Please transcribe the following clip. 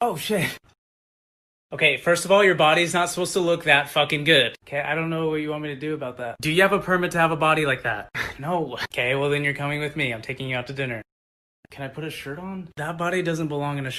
Oh shit. Okay, first of all, your body's not supposed to look that fucking good. Okay, I don't know what you want me to do about that. Do you have a permit to have a body like that? no. Okay, well then you're coming with me. I'm taking you out to dinner. Can I put a shirt on? That body doesn't belong in a shirt.